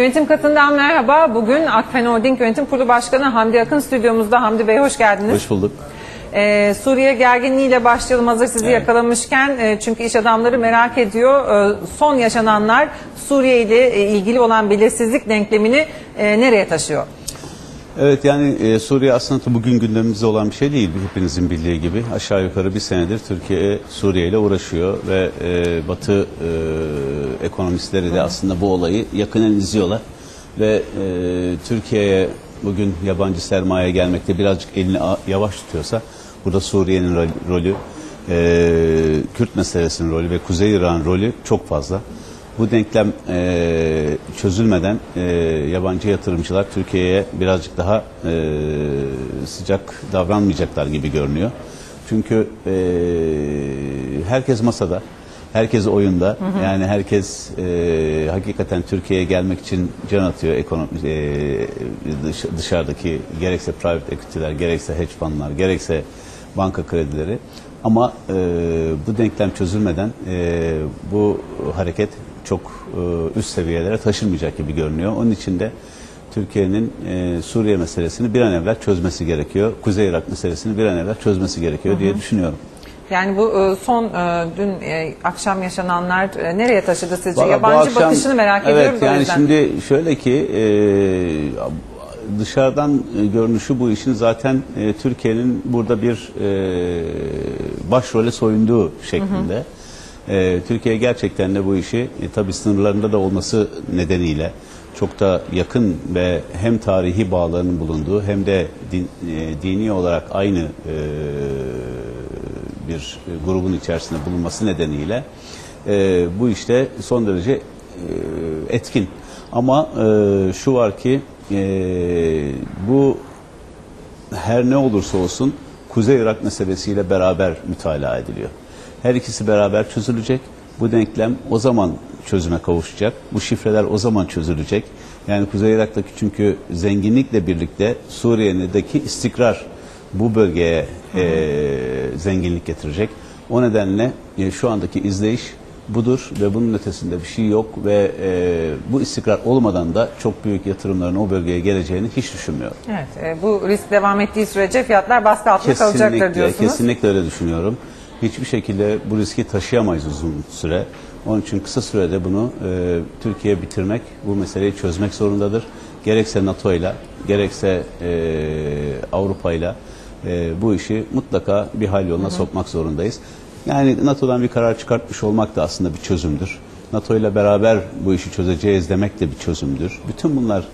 Yönetim katından merhaba. Bugün Akfen Holding Yönetim Kurulu Başkanı Hamdi Akın stüdyomuzda. Hamdi Bey hoş geldiniz. Hoş bulduk. Ee, Suriye gerginliğiyle başlayalım hazır sizi yakalamışken. Ee, çünkü iş adamları merak ediyor. Ee, son yaşananlar Suriye ile e, ilgili olan belirsizlik denklemini e, nereye taşıyor? Evet yani e, Suriye aslında bugün gündemimizde olan bir şey değil. Hepinizin bildiği gibi aşağı yukarı bir senedir Türkiye Suriye ile uğraşıyor ve e, Batı e, ekonomistleri de aslında bu olayı yakından izliyorlar ve e, Türkiye'ye bugün yabancı sermaye gelmekte birazcık elini yavaş tutuyorsa burada Suriye'nin rol- rolü, e, Kürt meselesinin rolü ve Kuzey İran rolü çok fazla. Bu denklem e, çözülmeden e, yabancı yatırımcılar Türkiye'ye birazcık daha e, sıcak davranmayacaklar gibi görünüyor. Çünkü e, herkes masada, herkes oyunda. Yani herkes e, hakikaten Türkiye'ye gelmek için can atıyor ekonomi e, dış- dışarıdaki gerekse private equity'ler, gerekse hedge fundlar, gerekse banka kredileri. Ama e, bu denklem çözülmeden e, bu hareket çok e, üst seviyelere taşınmayacak gibi görünüyor. Onun için de Türkiye'nin e, Suriye meselesini bir an evvel çözmesi gerekiyor. Kuzey Irak meselesini bir an evvel çözmesi gerekiyor diye düşünüyorum. Yani bu e, son dün akşam yaşananlar nereye taşıdı sizce? Yabancı akşam- bakışını merak evet, ediyoruz o yani yüzden. şimdi şöyle ki dışarıdan görünüşü bu işin zaten Türkiye'nin burada bir başrole soyunduğu şeklinde. E, Türkiye gerçekten de bu işi e, tabii sınırlarında da olması nedeniyle çok da yakın ve hem tarihi bağlarının bulunduğu hem de din- e, dini olarak aynı e, bir grubun içerisinde bulunması nedeniyle e, bu işte son derece e, etkin. Ama e, şu var ki e, bu her ne olursa olsun Kuzey Irak meselesiyle beraber mütalaa ediliyor. Her ikisi beraber çözülecek. Bu denklem o zaman çözüme kavuşacak. Bu şifreler o zaman çözülecek. Yani Kuzey Irak'taki çünkü zenginlikle birlikte Suriye'deki istikrar bu bölgeye e, zenginlik getirecek. O nedenle e, şu andaki izleyiş budur ve bunun ötesinde bir şey yok ve e, bu istikrar olmadan da çok büyük yatırımların o bölgeye geleceğini hiç düşünmüyorum. Evet, e, bu risk devam ettiği sürece fiyatlar baskı altında kalacaktır diyorsunuz. kesinlikle öyle düşünüyorum. Hiçbir şekilde bu riski taşıyamayız uzun süre. Onun için kısa sürede bunu e, Türkiye bitirmek, bu meseleyi çözmek zorundadır. Gerekse NATO ile, gerekse e, Avrupa ile e, bu işi mutlaka bir hal yoluna sokmak zorundayız. Yani NATO'dan bir karar çıkartmış olmak da aslında bir çözümdür. NATO ile beraber bu işi çözeceğiz demek de bir çözümdür. Bütün bunlar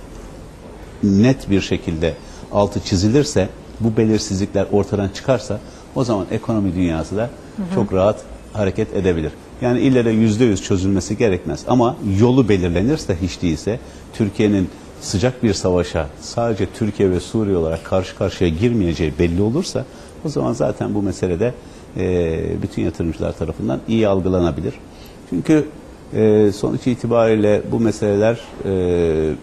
net bir şekilde altı çizilirse, bu belirsizlikler ortadan çıkarsa o zaman ekonomi dünyası da çok rahat hareket edebilir. Yani ille de yüzde yüz çözülmesi gerekmez. Ama yolu belirlenirse hiç değilse Türkiye'nin sıcak bir savaşa sadece Türkiye ve Suriye olarak karşı karşıya girmeyeceği belli olursa o zaman zaten bu meselede e, bütün yatırımcılar tarafından iyi algılanabilir. Çünkü e, sonuç itibariyle bu meseleler e,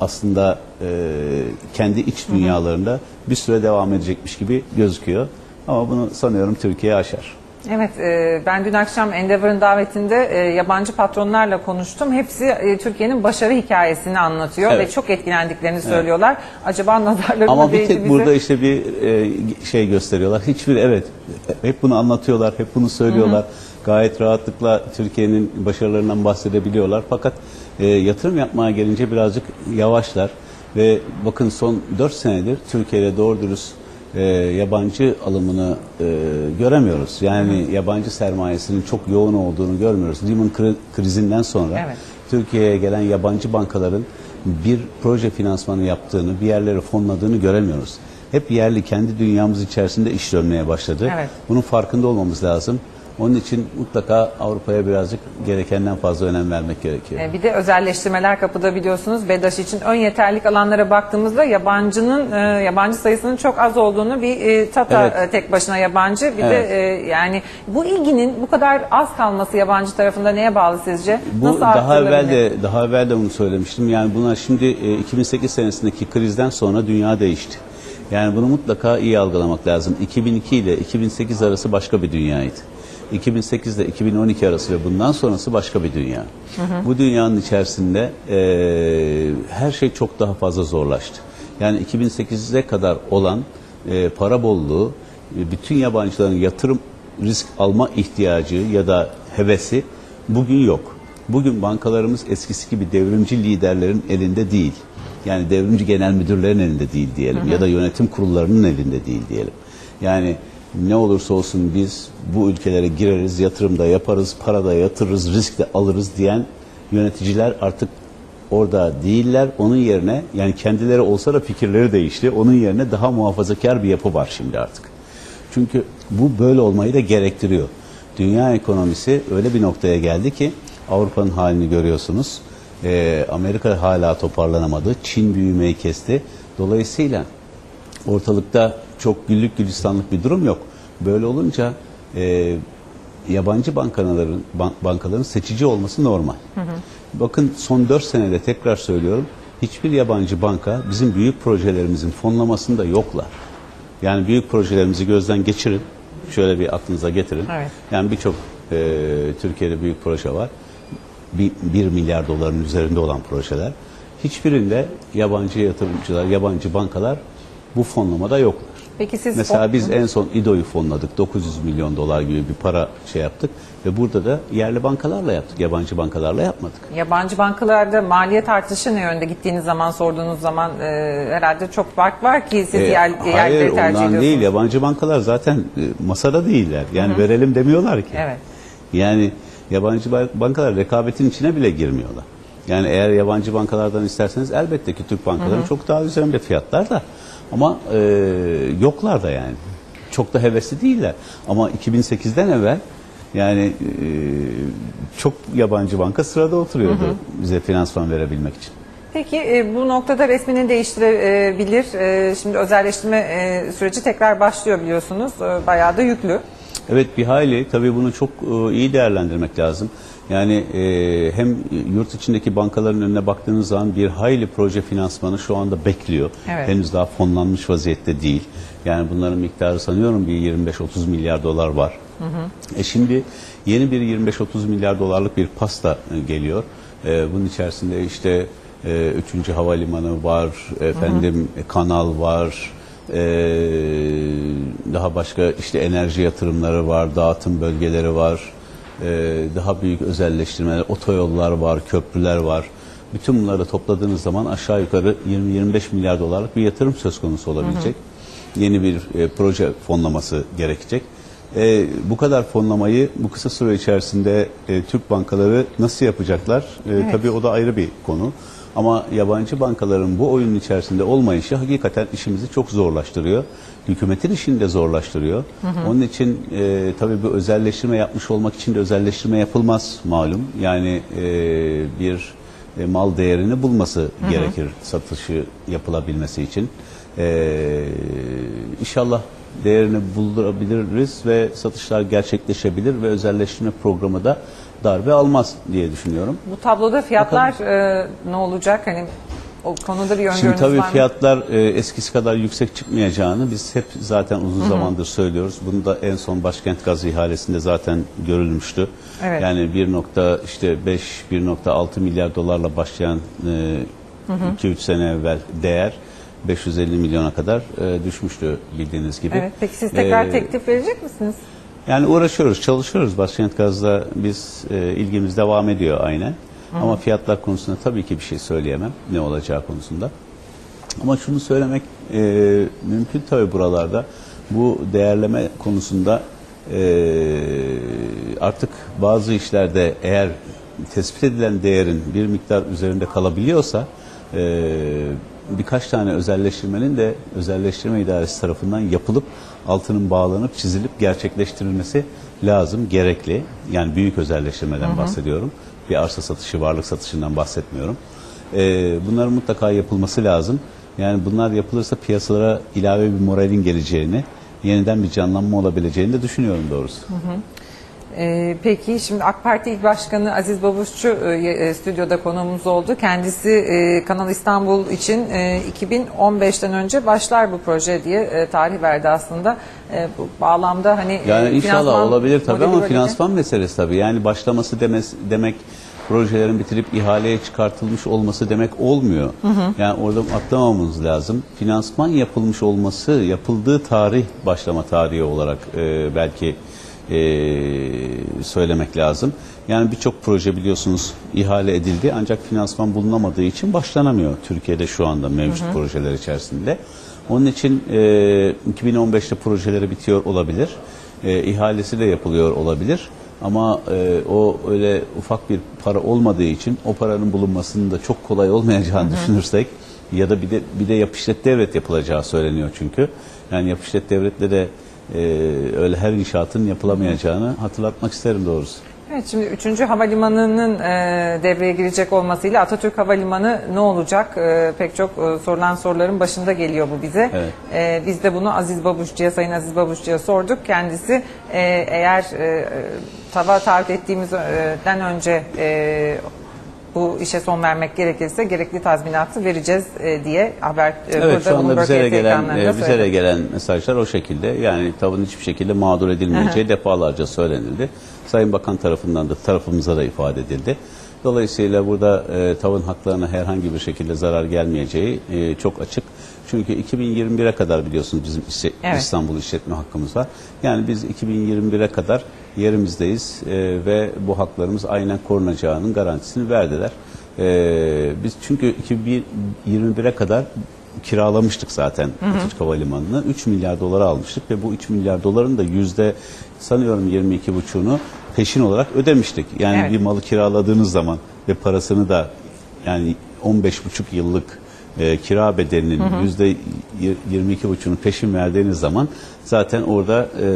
aslında e, kendi iç dünyalarında bir süre devam edecekmiş gibi gözüküyor. Ama bunu sanıyorum Türkiye aşar. Evet, e, ben dün akşam Endeavor'ın davetinde e, yabancı patronlarla konuştum. Hepsi e, Türkiye'nin başarı hikayesini anlatıyor Evet. ve çok etkilendiklerini söylüyorlar. Acaba nazarlarına Ama bir tek bize. burada işte bir e, şey gösteriyorlar. Hiçbir evet hep bunu anlatıyorlar, hep bunu söylüyorlar. Gayet rahatlıkla Türkiye'nin başarılarından bahsedebiliyorlar. Fakat e, yatırım yapmaya gelince birazcık yavaşlar. Ve bakın son 4 senedir Türkiye'de doğru dürüst e, yabancı alımını e, göremiyoruz. Yani yabancı sermayesinin çok yoğun olduğunu görmüyoruz. Lehman kri- krizinden sonra Evet. Türkiye'ye gelen yabancı bankaların bir proje finansmanı yaptığını, bir yerlere fonladığını göremiyoruz. Hep yerli kendi dünyamız içerisinde iş dönmeye başladı. Evet. Bunun farkında olmamız lazım. Onun için mutlaka Avrupa'ya birazcık gerekenden fazla önem vermek gerekiyor. E, Bir de özelleştirmeler kapıda biliyorsunuz. BEDAŞ için ön yeterlik alanlara baktığımızda yabancının e, yabancı sayısının çok az olduğunu bir e, Tata Evet. e, tek başına yabancı. Bir Evet. de e, yani bu ilginin bu kadar az kalması yabancı tarafında neye bağlı sizce? Bu daha evvel arttırılabilir? de daha evvel de bunu söylemiştim. Yani buna şimdi e, 2008 senesindeki krizden sonra dünya değişti. Yani bunu mutlaka iyi algılamak lazım. 2002 ile 2008 arası başka bir dünyaydı. 2008 ile 2012 arası ve bundan sonrası başka bir dünya. Bu dünyanın içerisinde e, her şey çok daha fazla zorlaştı. Yani 2008'e kadar olan e, para bolluğu, e, bütün yabancıların yatırım risk alma ihtiyacı ya da hevesi bugün yok. Bugün bankalarımız eskisi gibi devrimci liderlerin elinde değil. Yani devrimci genel müdürlerin elinde değil diyelim ya da yönetim kurullarının elinde değil diyelim. Yani ne olursa olsun biz bu ülkelere gireriz, yatırım da yaparız, para da yatırırız, risk de alırız diyen yöneticiler artık orada değiller. Onun yerine yani kendileri olsa da fikirleri değişti. Onun yerine daha muhafazakar bir yapı var şimdi artık. Çünkü bu böyle olmayı da gerektiriyor. Dünya ekonomisi öyle bir noktaya geldi ki Avrupa'nın halini görüyorsunuz. Ee, Amerika hala toparlanamadı. Çin büyümeyi kesti. Dolayısıyla ortalıkta çok güllük gülistanlık bir durum yok. Böyle olunca e, yabancı bankaların ban- bankaların seçici olması normal. Bakın son 4 senede tekrar söylüyorum. Hiçbir yabancı banka bizim büyük projelerimizin fonlamasında yoklar. Yani büyük projelerimizi gözden geçirin. Şöyle bir aklınıza getirin. Evet. Yani birçok e, Türkiye'de büyük proje var. Bir, bir milyar doların üzerinde olan projeler. Hiçbirinde yabancı yatırımcılar, yabancı bankalar bu fonlamada yoklar. Peki siz Mesela biz en son İDO'yu fonladık. 900 milyon dolar gibi bir para şey yaptık. Ve burada da yerli bankalarla yaptık. Yabancı bankalarla yapmadık. Yabancı bankalarda maliyet artışı ne yönde gittiğiniz zaman sorduğunuz zaman e, herhalde çok fark var ki siz E, yer, hayır yerleri tercih ediyorsunuz. değil. Yabancı bankalar zaten e, masada değiller. Yani verelim demiyorlar ki. Evet. Yani yabancı ba- bankalar rekabetin içine bile girmiyorlar. Yani eğer yabancı bankalardan isterseniz elbette ki Türk bankaları çok daha üzerinde fiyatlar da ama e, yoklar da yani. Çok da hevesli değiller. Ama 2008'den evvel yani e, çok yabancı banka sırada oturuyordu bize finansman verebilmek için. Peki e, bu noktada resmini değiştirebilir. E, şimdi özelleştirme e, süreci tekrar başlıyor biliyorsunuz. Bayağı da yüklü. Evet bir hayli tabii bunu çok e, iyi değerlendirmek lazım. Yani e, hem yurt içindeki bankaların önüne baktığınız zaman bir hayli proje finansmanı şu anda bekliyor. Evet. Henüz daha fonlanmış vaziyette değil. Yani bunların miktarı sanıyorum bir 25-30 milyar dolar var. E şimdi yeni bir 25-30 milyar dolarlık bir pasta e, geliyor. E, bunun içerisinde işte e, 3. havalimanı var, efendim e, kanal var, daha başka işte enerji yatırımları var, dağıtım bölgeleri var, e, daha büyük özelleştirmeler, otoyollar var, köprüler var. Bütün bunları topladığınız zaman aşağı yukarı 20-25 milyar dolarlık bir yatırım söz konusu olabilecek. Yeni bir e, proje fonlaması gerekecek. E, bu kadar fonlamayı bu kısa süre içerisinde e, Türk bankaları nasıl yapacaklar? E, Tabii o da ayrı bir konu. Ama yabancı bankaların bu oyunun içerisinde olmayışı hakikaten işimizi çok zorlaştırıyor. Hükümetin işini de zorlaştırıyor. Onun için e, tabii bu özelleştirme yapmış olmak için de özelleştirme yapılmaz malum. Yani e, bir e, mal değerini bulması gerekir satışı yapılabilmesi için. E, inşallah değerini buldurabiliriz ve satışlar gerçekleşebilir ve özelleştirme programı da darbe almaz diye düşünüyorum. Bu tabloda fiyatlar e, ne olacak? Hani o konuda bir Şimdi öngörünüz tabii var mı? fiyatlar e, eskisi kadar yüksek çıkmayacağını biz hep zaten uzun zamandır söylüyoruz. Bunu da en son başkent gazı ihalesinde zaten görülmüştü. Evet. Yani 1 nokta işte 5 1.6 milyar dolarla başlayan 2-3 sene evvel değer 550 milyona kadar e, düşmüştü bildiğiniz gibi. Evet. Peki siz tekrar E, teklif verecek misiniz? Yani uğraşıyoruz, çalışıyoruz. Başkent Gaz'da biz e, ilgimiz devam ediyor aynen. Ama fiyatlar konusunda tabii ki bir şey söyleyemem ne olacağı konusunda. Ama şunu söylemek e, mümkün tabii buralarda. Bu değerleme konusunda e, artık bazı işlerde eğer tespit edilen değerin bir miktar üzerinde kalabiliyorsa e, birkaç tane özelleştirmenin de özelleştirme idaresi tarafından yapılıp altının bağlanıp çizilip gerçekleştirilmesi lazım, gerekli. Yani büyük özelleştirmeden bahsediyorum. Bir arsa satışı, varlık satışından bahsetmiyorum. Ee, bunların mutlaka yapılması lazım. Yani bunlar yapılırsa piyasalara ilave bir moralin geleceğini, yeniden bir canlanma olabileceğini de düşünüyorum doğrusu. Ee, peki şimdi AK Parti İl Başkanı Aziz Babuşçu e, e, stüdyoda konuğumuz oldu. Kendisi e, Kanal İstanbul için e, 2015'ten önce başlar bu proje diye e, tarih verdi aslında. E, bu bağlamda hani e, Yani inşallah olabilir tabii ama finansman meselesi tabii. Yani başlaması demez, demek projelerin bitirip ihaleye çıkartılmış olması demek olmuyor. Yani orada atlamamamız lazım. Finansman yapılmış olması, yapıldığı tarih başlama tarihi olarak e, belki e, söylemek lazım. Yani birçok proje biliyorsunuz ihale edildi ancak finansman bulunamadığı için başlanamıyor Türkiye'de şu anda mevcut projeler içerisinde. Onun için e, 2015'te projeleri bitiyor olabilir. E, ihalesi de yapılıyor olabilir. Ama e, o öyle ufak bir para olmadığı için o paranın bulunmasının da çok kolay olmayacağını düşünürsek ya da bir de bir de yapışlet devlet yapılacağı söyleniyor çünkü. Yani yapışlet devletle de e, öyle her inşaatın yapılamayacağını hatırlatmak isterim doğrusu. Evet şimdi 3. havalimanının e, devreye girecek olmasıyla Atatürk Havalimanı ne olacak? E, pek çok e, sorulan soruların başında geliyor bu bize. Evet. E, biz de bunu Aziz Babuşçu'ya, Sayın Aziz Babuşçu'ya sorduk. Kendisi e, eğer e, e, tava taahhüt ettiğimizden önce e, bu işe son vermek gerekirse gerekli tazminatı vereceğiz e, diye haber e, Evet burada şu anda bize gelen e, bize de söyledi. gelen mesajlar o şekilde. Yani tavanın hiçbir şekilde mağdur edilmeyeceği defalarca söylenildi. Sayın Bakan tarafından da tarafımıza da ifade edildi. Dolayısıyla burada e, tavın haklarına herhangi bir şekilde zarar gelmeyeceği e, çok açık. Çünkü 2021'e kadar biliyorsunuz bizim işe- Evet. İstanbul işletme hakkımız var. Yani biz 2021'e kadar yerimizdeyiz e, ve bu haklarımız aynen korunacağının garantisini verdiler. E, biz çünkü 2021'e kadar kiralamıştık zaten Atatürk Havalimanı'nı. 3 milyar dolara almıştık ve bu 3 milyar doların da yüzde sanıyorum 22,5'unu peşin olarak ödemiştik. Yani Evet. bir malı kiraladığınız zaman ve parasını da yani 15,5 yıllık e, kira bedelinin yüzde y- 22,5'unu peşin verdiğiniz zaman zaten orada e,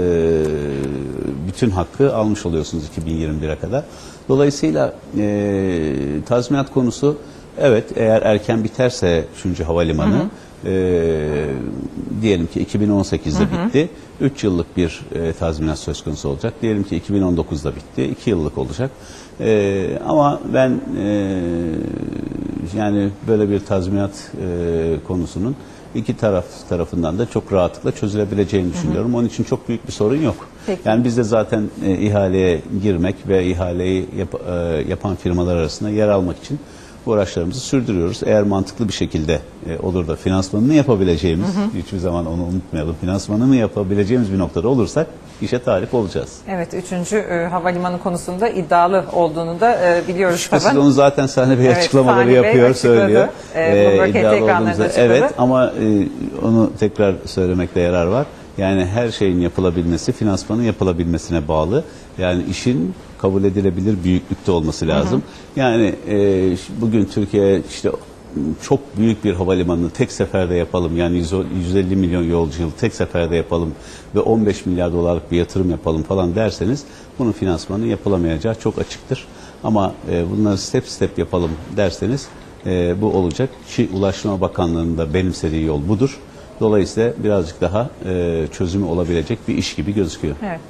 bütün hakkı almış oluyorsunuz 2021'e kadar. Dolayısıyla e, tazminat konusu evet eğer erken biterse 3. havalimanı e, diyelim ki 2018'de bitti. 3 yıllık bir e, tazminat söz konusu olacak. Diyelim ki 2019'da bitti. 2 yıllık olacak. E, ama ben e, yani böyle bir tazminat e, konusunun iki taraf tarafından da çok rahatlıkla çözülebileceğini düşünüyorum. Onun için çok büyük bir sorun yok. Peki. Yani biz de zaten e, ihaleye girmek ve ihaleyi yap- e, yapan firmalar arasında yer almak için uğraşlarımızı sürdürüyoruz. Eğer mantıklı bir şekilde e, olur da finansmanını yapabileceğimiz, hiçbir zaman onu unutmayalım, finansmanını yapabileceğimiz bir noktada olursak işe talip olacağız. Evet 3. E, havalimanı konusunda iddialı olduğunu da e, biliyoruz Şüphesiz tabii. onu zaten Sahne Bey Evet, açıklamaları Sahne Bey yapıyor, açıkladı. söylüyor. Ee, Bloomberg iddialı olduğumuzu-. Evet ama e, onu tekrar söylemekte yarar var. Yani her şeyin yapılabilmesi, finansmanın yapılabilmesine bağlı. Yani işin kabul edilebilir büyüklükte olması lazım. Yani e, bugün Türkiye işte çok büyük bir havalimanını tek seferde yapalım. Yani 100 150 milyon yolcu tek seferde yapalım ve 15 milyar dolarlık bir yatırım yapalım falan derseniz bunun finansmanı yapılamayacağı çok açıktır. Ama e, bunları step step yapalım derseniz e, bu olacak. Ki Ulaştırma Bakanlığı'nın da benimsediği yol budur. Dolayısıyla birazcık daha e, çözümü olabilecek bir iş gibi gözüküyor. Evet.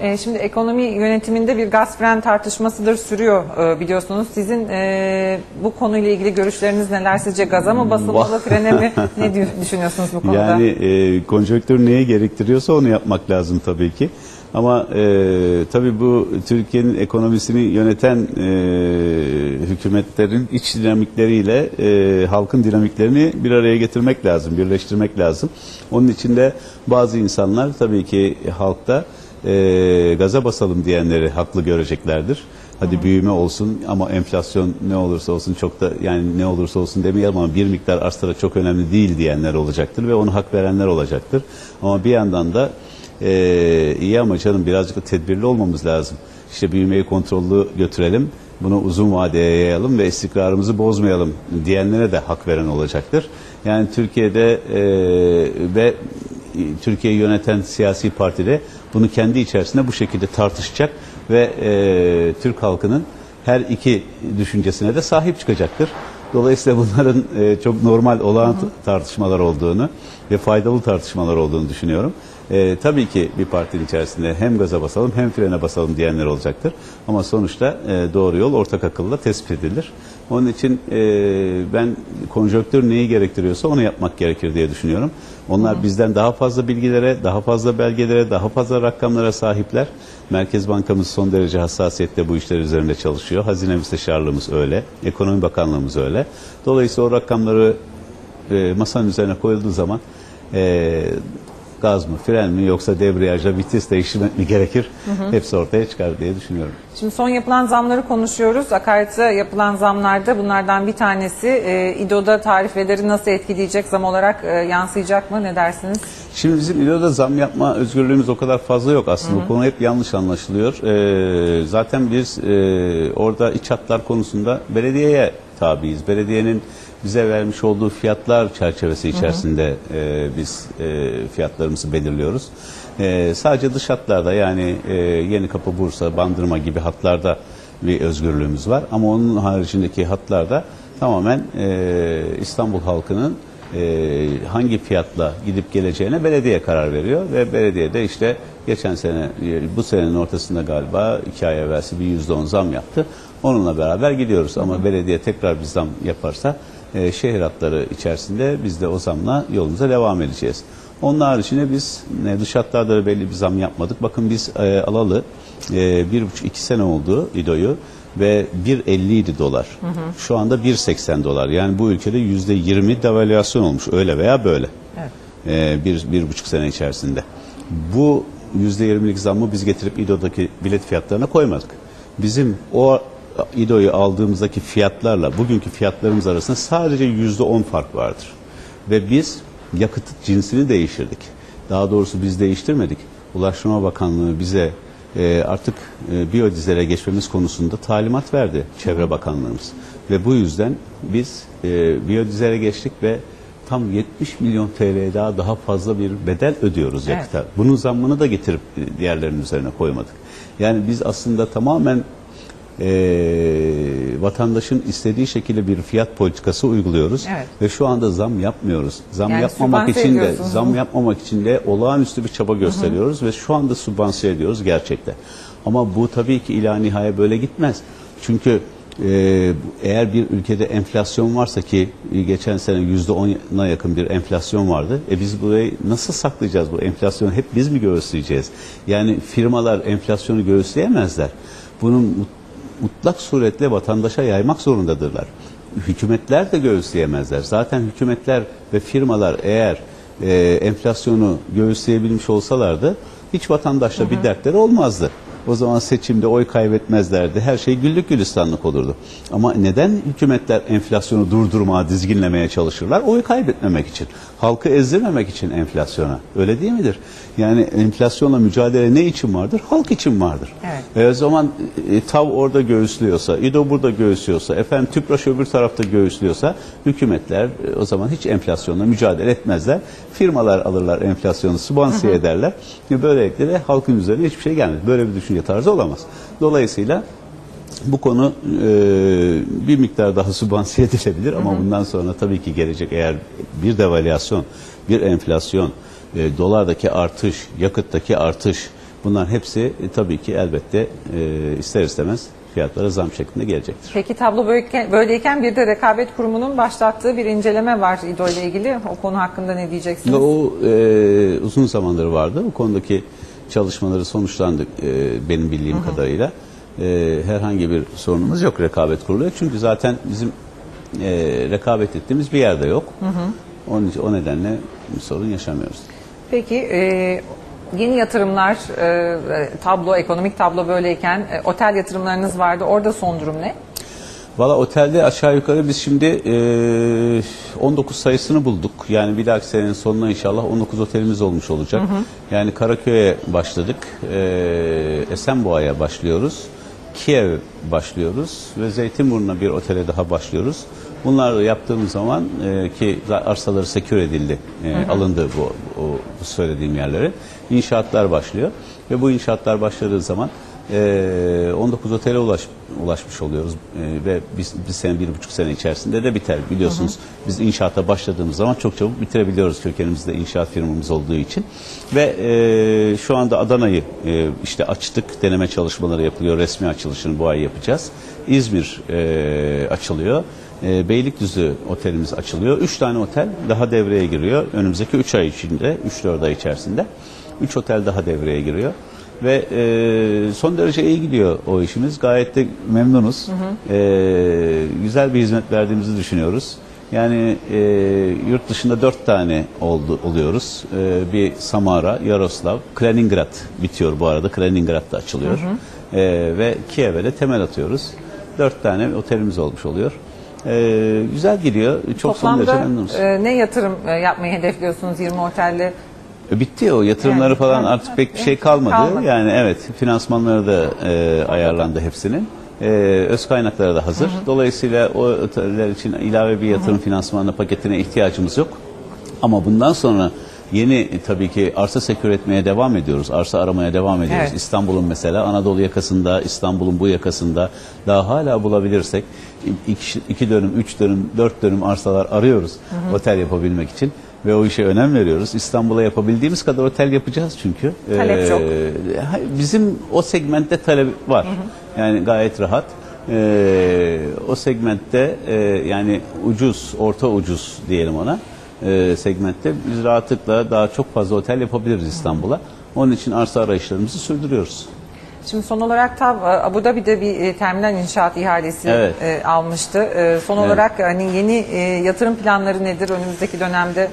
E, şimdi ekonomi yönetiminde bir gaz fren tartışmasıdır sürüyor e, biliyorsunuz. Sizin e, bu konuyla ilgili görüşleriniz neler? Sizce gaza mı basılmalı, frene mi? Ne düşünüyorsunuz bu konuda? Yani e, konjonktür neyi gerektiriyorsa onu yapmak lazım tabii ki. Ama e, tabii bu Türkiye'nin ekonomisini yöneten e, hükümetlerin iç dinamikleriyle e, halkın dinamiklerini bir araya getirmek lazım, birleştirmek lazım. Onun için de bazı insanlar tabii ki halkta e, gaza basalım diyenleri haklı göreceklerdir. Hadi büyüme olsun ama enflasyon ne olursa olsun çok da yani ne olursa olsun demeyelim ama bir miktar da çok önemli değil diyenler olacaktır ve onu hak verenler olacaktır. Ama bir yandan da e, iyi ama canım birazcık da tedbirli olmamız lazım. İşte büyümeyi kontrollü götürelim, bunu uzun vadeye yayalım ve istikrarımızı bozmayalım diyenlere de hak veren olacaktır. Yani Türkiye'de e, ve Türkiye'yi yöneten siyasi partide bunu kendi içerisinde bu şekilde tartışacak ve e, Türk halkının her iki düşüncesine de sahip çıkacaktır. Dolayısıyla bunların e, çok normal olağan tartışmalar olduğunu ve faydalı tartışmalar olduğunu düşünüyorum. E, tabii ki bir partinin içerisinde hem gaza basalım hem frene basalım diyenler olacaktır. Ama sonuçta e, doğru yol ortak akılla tespit edilir. Onun için e, ben konjonktür neyi gerektiriyorsa onu yapmak gerekir diye düşünüyorum. Onlar bizden daha fazla bilgilere, daha fazla belgelere, daha fazla rakamlara sahipler. Merkez Bankamız son derece hassasiyetle bu işler üzerinde çalışıyor. Hazine Müsteşarlığımız öyle, Ekonomi Bakanlığımız öyle. Dolayısıyla o rakamları e, masanın üzerine koyulduğu zaman e, gaz mı, fren mi yoksa debriyajla vites değiştirmek mi gerekir? Hepsi ortaya çıkar diye düşünüyorum. Şimdi son yapılan zamları konuşuyoruz. Akaryakıta yapılan zamlarda bunlardan bir tanesi e, İDO'da tarifeleri nasıl etkileyecek, zam olarak e, yansıyacak mı? Ne dersiniz? Şimdi bizim İLO'da zam yapma özgürlüğümüz o kadar fazla yok aslında. Bu konu hep yanlış anlaşılıyor. Ee, zaten biz e, orada iç hatlar konusunda belediyeye tabiiz. Belediyenin bize vermiş olduğu fiyatlar çerçevesi içerisinde e, biz e, fiyatlarımızı belirliyoruz. E, sadece dış hatlarda yani e, Yeni Kapı Bursa, Bandırma gibi hatlarda bir özgürlüğümüz var. Ama onun haricindeki hatlarda tamamen e, İstanbul halkının e, hangi fiyatla gidip geleceğine belediye karar veriyor ve belediye de işte geçen sene e, bu senenin ortasında galiba iki ay evvelsi bir yüzde on zam yaptı. Onunla beraber gidiyoruz ama belediye tekrar bir zam yaparsa e, şehir hatları içerisinde biz de o zamla yolumuza devam edeceğiz. Onun haricinde biz e, dış hatlarda da belli bir zam yapmadık. Bakın biz e, alalı e, bir buçuk iki sene oldu İDO'yu ve 1.50 idi dolar. Şu anda 1.80 dolar. Yani bu ülkede yüzde 20 devalüasyon olmuş öyle veya böyle. Evet. Ee, bir, bir buçuk sene içerisinde. Bu yüzde 20'lik zammı biz getirip İDO'daki bilet fiyatlarına koymadık. Bizim o İDO'yu aldığımızdaki fiyatlarla bugünkü fiyatlarımız arasında sadece yüzde 10 fark vardır. Ve biz yakıt cinsini değiştirdik. Daha doğrusu biz değiştirmedik. Ulaştırma Bakanlığı bize e, artık e, biyodizele geçmemiz konusunda talimat verdi Çevre Bakanlığımız. Ve bu yüzden biz e, biyodizele geçtik ve tam 70 milyon TL daha daha fazla bir bedel ödüyoruz Evet. yakıta. Bunun zammını da getirip e, diğerlerinin üzerine koymadık. Yani biz aslında tamamen e, vatandaşın istediği şekilde bir fiyat politikası uyguluyoruz Evet. ve şu anda zam yapmıyoruz. Zam Yani yapmamak sübvanse için de ediyorsunuz. zam yapmamak için de olağanüstü bir çaba gösteriyoruz ve şu anda subvanse ediyoruz gerçekten. Ama bu tabii ki ila nihaya böyle gitmez. Çünkü e, eğer bir ülkede enflasyon varsa ki e, geçen sene yüzde ona yakın bir enflasyon vardı. E biz burayı nasıl saklayacağız bu enflasyonu? Hep biz mi göğüsleyeceğiz? Yani firmalar enflasyonu göğüsleyemezler. Bunun mutlak suretle vatandaşa yaymak zorundadırlar. Hükümetler de göğüsleyemezler. Zaten hükümetler ve firmalar eğer e, enflasyonu göğüsleyebilmiş olsalardı hiç vatandaşla bir dertleri olmazdı. O zaman seçimde oy kaybetmezlerdi. Her şey güllük gülistanlık olurdu. Ama neden hükümetler enflasyonu durdurmaya, dizginlemeye çalışırlar? Oy kaybetmemek için. Halkı ezdirmemek için enflasyona. Öyle değil midir? Yani enflasyonla mücadele ne için vardır? Halk için vardır. Evet. E o zaman e, TAV orada göğüslüyorsa, İDO burada göğüslüyorsa, efendim TÜPRAŞ öbür tarafta göğüslüyorsa hükümetler e, o zaman hiç enflasyonla mücadele etmezler. Firmalar alırlar enflasyonu, subvansiye ederler. Böylelikle de halkın üzerine hiçbir şey gelmez. Böyle bir düşünce tarzı olamaz. Dolayısıyla bu konu e, bir miktar daha subvansiye edilebilir ama bundan sonra tabii ki gelecek eğer bir devalüasyon, bir enflasyon, e, dolardaki artış, yakıttaki artış bunlar hepsi e, tabii ki elbette e, ister istemez fiyatlara zam şeklinde gelecektir. Peki tablo böyleyken, bir de rekabet kurumunun başlattığı bir inceleme var İDO ile ilgili. O konu hakkında ne diyeceksiniz? o e, uzun zamandır vardı. O konudaki çalışmaları sonuçlandı e, benim bildiğim kadarıyla. E, herhangi bir sorunumuz yok rekabet kuruluyor. Çünkü zaten bizim e, rekabet ettiğimiz bir yerde yok. Onun için, o nedenle bir sorun yaşamıyoruz. Peki e, yeni yatırımlar, e, tablo, ekonomik tablo böyleyken e, otel yatırımlarınız vardı. Orada son durum ne? Valla otelde aşağı yukarı biz şimdi e, 19 sayısını bulduk. Yani bir dahaki senenin sonuna inşallah 19 otelimiz olmuş olacak. Yani Karaköy'e başladık. E, Esenboğa'ya başlıyoruz. Kiev başlıyoruz ve Zeytinburnu'na bir otele daha başlıyoruz. Bunları yaptığımız zaman e, ki arsaları sekür edildi, e, alındı bu, o, bu söylediğim yerlere. İnşaatlar başlıyor ve bu inşaatlar başladığı zaman e, 19 otele ulaş, ulaşmış oluyoruz E, ve biz bir sene, bir buçuk sene içerisinde de biter. Biliyorsunuz biz inşaata başladığımız zaman çok çabuk bitirebiliyoruz kökenimizde inşaat firmamız olduğu için. Ve e, şu anda Adana'yı e, işte açtık, deneme çalışmaları yapılıyor, resmi açılışını bu ay yapacağız. İzmir e, açılıyor. E, Beylikdüzü otelimiz açılıyor. Üç tane otel daha devreye giriyor. Önümüzdeki üç ay içinde, üç dört ay içerisinde. Üç otel daha devreye giriyor. Ve e, son derece iyi gidiyor o işimiz. Gayet de memnunuz. E, güzel bir hizmet verdiğimizi düşünüyoruz. Yani e, yurt dışında dört tane oldu oluyoruz. E, bir Samara, Yaroslav, Kaliningrad bitiyor bu arada. Kaliningrad da açılıyor. E, ve Kiev'e de temel atıyoruz. Dört tane otelimiz olmuş oluyor. E, güzel gidiyor. Çok son derece Toplamda memnunuz. e, ne yatırım e, yapmayı hedefliyorsunuz 20 otelle? E, Bitti o yatırımları Yani, falan artık pek bir şey kalmadı. kalmadı. Yani evet finansmanları da e, ayarlandı hepsinin. E, öz kaynakları da hazır. Dolayısıyla o oteller için ilave bir yatırım finansmanı paketine ihtiyacımız yok. Ama bundan sonra yeni e, tabii ki arsa sekür etmeye devam ediyoruz. Arsa aramaya devam ediyoruz. Evet. İstanbul'un mesela Anadolu yakasında, İstanbul'un bu yakasında daha hala bulabilirsek iki, iki dönüm, üç dönüm, dört dönüm arsalar arıyoruz otel yapabilmek için. Ve o işe önem veriyoruz. İstanbul'a yapabildiğimiz kadar otel yapacağız çünkü. Talep çok. Ee, ha- Bizim o segmentte talep var. Yani gayet rahat. Ee, o segmentte e, yani ucuz, orta ucuz diyelim ona e, segmentte biz rahatlıkla daha çok fazla otel yapabiliriz İstanbul'a. Onun için arsa arayışlarımızı sürdürüyoruz. Şimdi son olarak TAV e, Abu Dhabi'de bir e, terminal inşaat ihalesi Evet. e, almıştı. Son olarak hani yeni yatırım planları nedir önümüzdeki dönemde?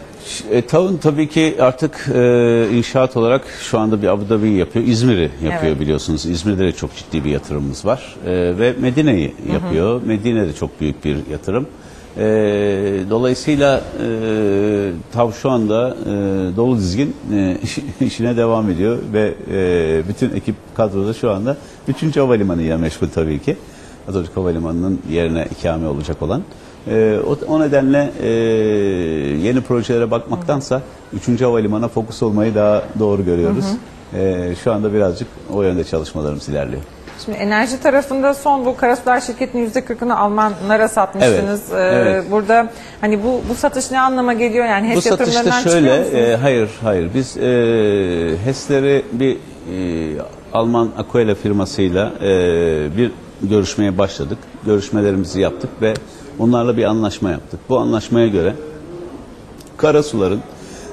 E, TAV'ın tabii ki artık e, inşaat olarak şu anda bir Abu Dhabi'yi yapıyor. İzmir'i yapıyor Evet. biliyorsunuz. İzmir'de de çok ciddi bir yatırımımız var. E, ve Medine'yi yapıyor. Medine de çok büyük bir yatırım. E, dolayısıyla e, TAV şu anda e, dolu dizgin e, işine devam ediyor ve e, bütün ekip kadroda şu anda 3. Havalimanı'yla meşgul tabii ki. Atatürk Havalimanı'nın yerine ikame olacak olan. Ee, o, o nedenle e, yeni projelere bakmaktansa 3. Havalimanı'na fokus olmayı daha doğru görüyoruz. Ee, şu anda birazcık o yönde çalışmalarımız ilerliyor. Şimdi enerji tarafında son bu Karasular şirketinin %40'ını Almanlara satmıştınız. Evet, E, evet. Burada hani bu bu satış ne anlama geliyor? Yani HES Bu satışta şöyle, e, hayır hayır biz e, HES'leri bir e, Alman Aquila firmasıyla e, bir görüşmeye başladık. Görüşmelerimizi yaptık ve onlarla bir anlaşma yaptık. Bu anlaşmaya göre Karasuların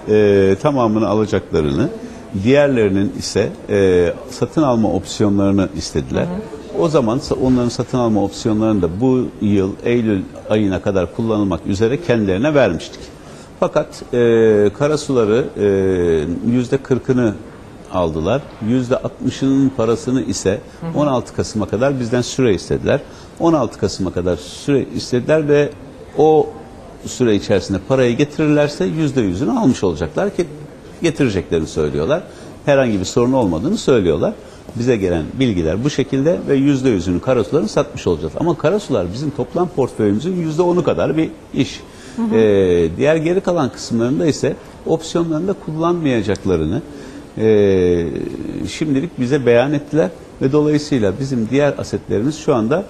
e, tamamını alacaklarını, diğerlerinin ise e, satın alma opsiyonlarını istediler. O zaman onların satın alma opsiyonlarını da bu yıl Eylül ayına kadar kullanılmak üzere kendilerine vermiştik. Fakat e, Karasuları e, yüzde kırkını aldılar. Yüzde 60'ının parasını ise 16 Kasım'a kadar bizden süre istediler. 16 Kasım'a kadar süre istediler ve o süre içerisinde parayı getirirlerse yüzde yüzünü almış olacaklar ki getireceklerini söylüyorlar. Herhangi bir sorun olmadığını söylüyorlar. Bize gelen bilgiler bu şekilde ve yüzde yüzünü karasuların satmış olacağız. Ama karasular bizim toplam portföyümüzün yüzde onu kadar bir iş. Ee, diğer geri kalan kısımlarında ise opsiyonlarında kullanmayacaklarını e, şimdilik bize beyan ettiler ve dolayısıyla bizim diğer asetlerimiz şu anda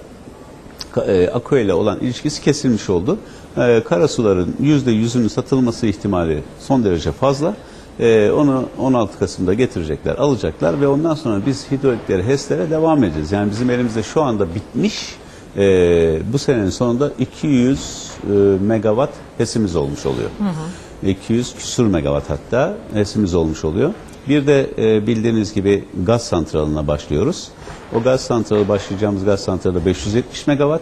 e, Ako ile olan ilişkisi kesilmiş oldu. E, Karasuların %100'ünün satılması ihtimali son derece fazla. E, onu 16 Kasım'da getirecekler, alacaklar ve ondan sonra biz hidrolikleri HES'lere devam edeceğiz. Yani bizim elimizde şu anda bitmiş e, bu senenin sonunda 200 e, megawatt HES'imiz olmuş oluyor. 200 küsur megawatt hatta HES'imiz olmuş oluyor. Bir de e, bildiğiniz gibi gaz santralına başlıyoruz. O gaz santralı başlayacağımız gaz santralı 570 megawatt.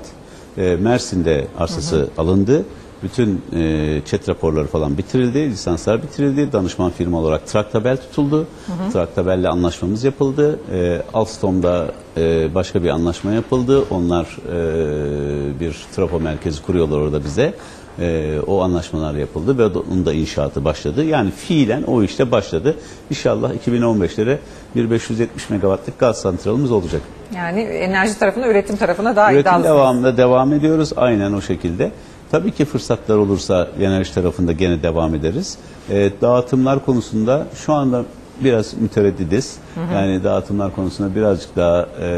E, Mersin'de arsası alındı. Bütün e, chat raporları falan bitirildi, lisanslar bitirildi. Danışman firma olarak Traktabel tutuldu. Traktabel'le anlaşmamız yapıldı. E, Alstom'da e, başka bir anlaşma yapıldı. Onlar e, bir trafo merkezi kuruyorlar orada bize. E, o anlaşmalar yapıldı ve onun da inşaatı başladı. Yani fiilen o işte başladı. İnşallah 2015'lere bir 570 megawattlık gaz santralımız olacak. Yani enerji tarafında üretim tarafına daha Üretim iddialısınız. devamında devam ediyoruz aynen o şekilde. Tabii ki fırsatlar olursa enerji tarafında gene devam ederiz. E, dağıtımlar konusunda şu anda biraz mütereddidiz. Yani dağıtımlar konusunda birazcık daha e,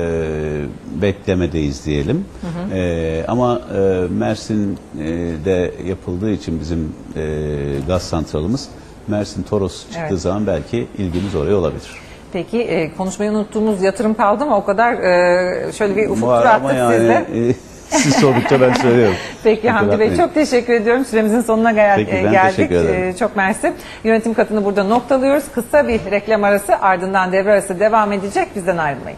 beklemedeyiz diyelim. E, ama e, Mersin'de yapıldığı için bizim e, gaz santralımız Mersin Toros çıktığı Evet. zaman belki ilgimiz oraya olabilir. Peki e, konuşmayı unuttuğumuz yatırım kaldı mı? O kadar e, şöyle bir ufuk tur attık yani sizle. e, siz sordukça ben söylüyorum. Peki Hamdi Bey çok teşekkür ediyorum. Süremizin sonuna gel- Peki, e, ben geldik. teşekkür ederim. E, Çok mersi. Yönetim katını burada noktalıyoruz. Kısa bir reklam arası ardından devre arası devam edecek. Bizden ayrılmayın.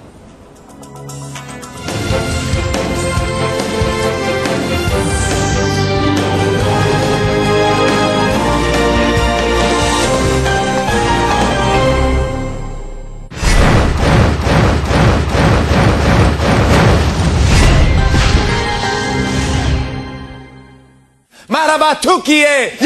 Merhaba Türkiye.